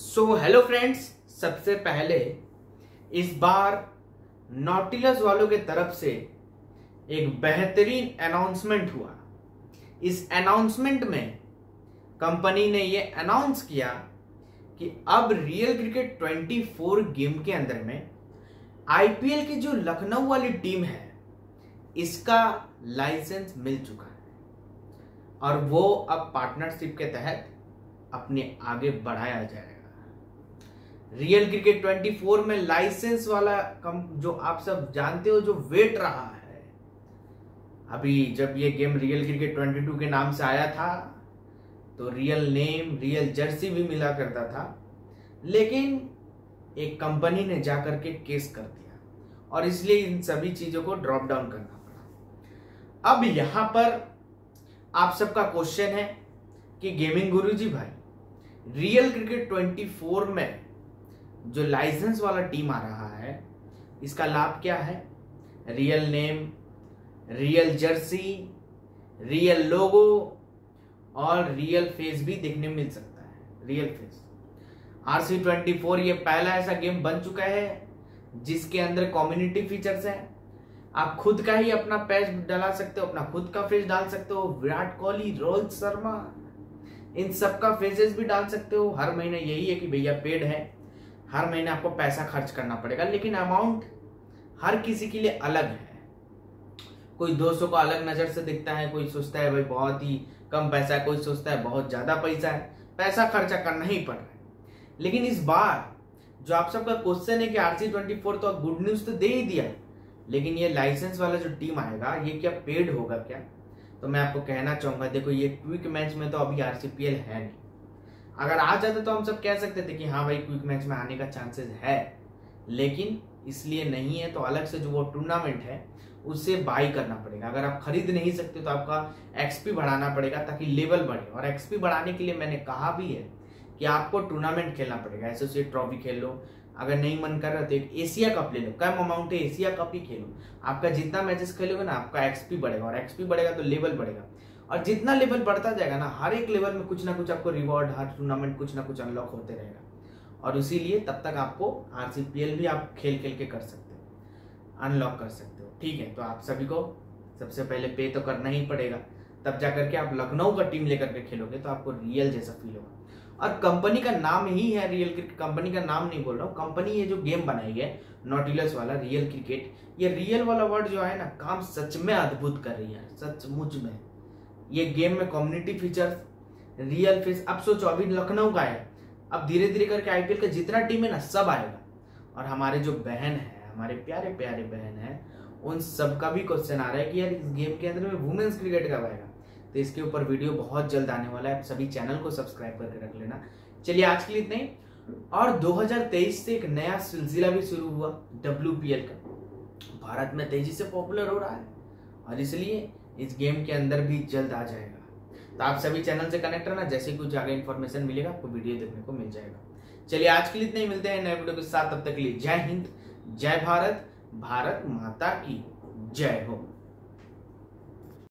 So hello friends सबसे पहले इस बार नॉटिलस वालों के तरफ़ से एक बेहतरीन अनाउंसमेंट हुआ। इस अनाउंसमेंट में कंपनी ने ये अनाउंस किया कि अब रियल क्रिकेट 24 गेम के अंदर में आईपीएल की जो लखनऊ वाली टीम है, इसका लाइसेंस मिल चुका है। और वो अब पार्टनरशिप के तहत अपने आगे बढ़ाया जाएगा। रियल क्रिकेट 24 में लाइसेंस वाला कम, जो आप सब जानते हो, जो वेट रहा है। अभी जब ये गेम रियल क्रिकेट 22 के नाम से आया था तो रियल नेम रियल जर्सी भी मिला करता था। लेकिन एक कंपनी ने जाकर के केस कर दिया। और इसलिए इन सभी चीज़ों को ड्रॉप डाउन करना पड़ा। अब यहाँ पर आप सबका क्वेश्चन है कि गेमिंग गुरुजी भाई रियल क्रिकेट 24 में जो लाइसेंस वाला टीम आ रहा है, इसका लाभ क्या है? Real name real jersey real logo और रियल फेस भी देखने मिल सकता है। Real face R C twenty four ये पहला ऐसा गेम बन चुका है, जिसके अंदर कम्युनिटी फीचर्स है। आप खुद का ही अपना पैच डाला सकते हो, अपना खुद का फेस डाल सकते हो। विराट कोहली, रोहित शर्मा, इन सबका फेसेस भी डाल सकते हो। हर महीने यही है कि भैया पेड है। हर महीने आपको पैसा खर्च करना पड़ेगा, लेकिन अमाउंट हर किसी के लिए अलग है। कोई 200 को अलग नज़र से दिखता है, कोई सोचता है, भाई, बहुत ही कम पैसा है। कोई सोचता है, बहुत ज़्यादा पैसा है। पैसा खर्चा करना ही पड़ रहा है। लेकिन इस बार जो आप सबका क्वेश्चन है कि आरसी ट्वेंटी फोर तो गुड न्यूज़ तो दे ही दिया, लेकिन ये लाइसेंस वाला जो टीम आएगा, ये क्या पेड होगा क्या? तो मैं आपको कहना चाहूँगा, देखो, ये क्विक मैच में तो अभी आरसीपीएल है नहीं। अगर आ जाते तो हम सब कह सकते थे कि हाँ भाई क्विक मैच में आने का चांसेस है। लेकिन इसलिए नहीं है तो अलग से जो वो टूर्नामेंट है उससे बाई करना पड़ेगा। अगर आप खरीद नहीं सकते तो आपका एक्सपी बढ़ाना पड़ेगा ताकि लेवल बढ़े। और एक्सपी बढ़ाने के लिए मैंने कहा भी है कि आपको टूर्नामेंट खेलना पड़ेगा। एसोसिएट ट्रॉफी खेल। लो अगर नहीं मन कर रहा तो एक एशिया कप ले लो। कम अमाउंट है एशिया कप ही खेलो। आपका जितना मैचेस खेलोगे ना, आपका एक्सपी बढ़ेगा। और एक्सपी बढ़ेगा तो लेवल बढ़ेगा। और जितना लेवल बढ़ता जाएगा ना, हर एक लेवल में कुछ ना कुछ आपको रिवॉर्ड हर टूर्नामेंट कुछ ना कुछ अनलॉक होते रहेगा। और इसीलिए तब तक आपको आरसीपीएल भी आप खेल खेल के कर सकते हो अनलॉक कर सकते हो। ठीक है तो आप सभी को सबसे पहले पे तो करना ही पड़ेगा। तब जाकर के आप लखनऊ का टीम लेकर के खेलोगे तो आपको रियल जैसा फील होगा। और कंपनी का नाम ही है रियल क्रिकेट कंपनी का नाम नहीं बोल रहा हूँ कंपनी ये जो गेम बनाई है नोटिलस वाला रियल क्रिकेट ये रियल वाला वर्ड जो है ना, काम सच में अद्भुत कर रही है, सचमुच में। ये गेम में कम्युनिटी फीचर्स रियल फेस अब सोचो, अभी लखनऊ का है। अब धीरे धीरे करके आईपीएल का जितना टीम है ना, सब आएगा। और हमारे जो बहन है, हमारे प्यारे प्यारे बहन है, उन सबका भी क्वेश्चन आ रहा है कि यार इस गेम के अंदर में वुमेन्स क्रिकेट कब आएगा? तो इसके ऊपर वीडियो बहुत जल्द आने वाला है। सभी चैनल को सब्सक्राइब करके रख लेना। चलिए, आज के लिए इतना ही। और 2023 से एक नया सिलसिला भी शुरू हुआ डब्ल्यू का। भारत में तेज़ी से पॉपुलर हो रहा है। और इसलिए इस गेम के अंदर भी जल्द आ जाएगा। तो आप सभी चैनल से कनेक्ट रहना, जैसे कुछ आगे इन्फॉर्मेशन मिलेगा, आपको वीडियो देखने को मिल जाएगा। चलिए, आज के लिए इतने ही, मिलते हैं नए वीडियो के साथ। तब तक के लिए जय हिंद, जय भारत भारत माता की जय हो।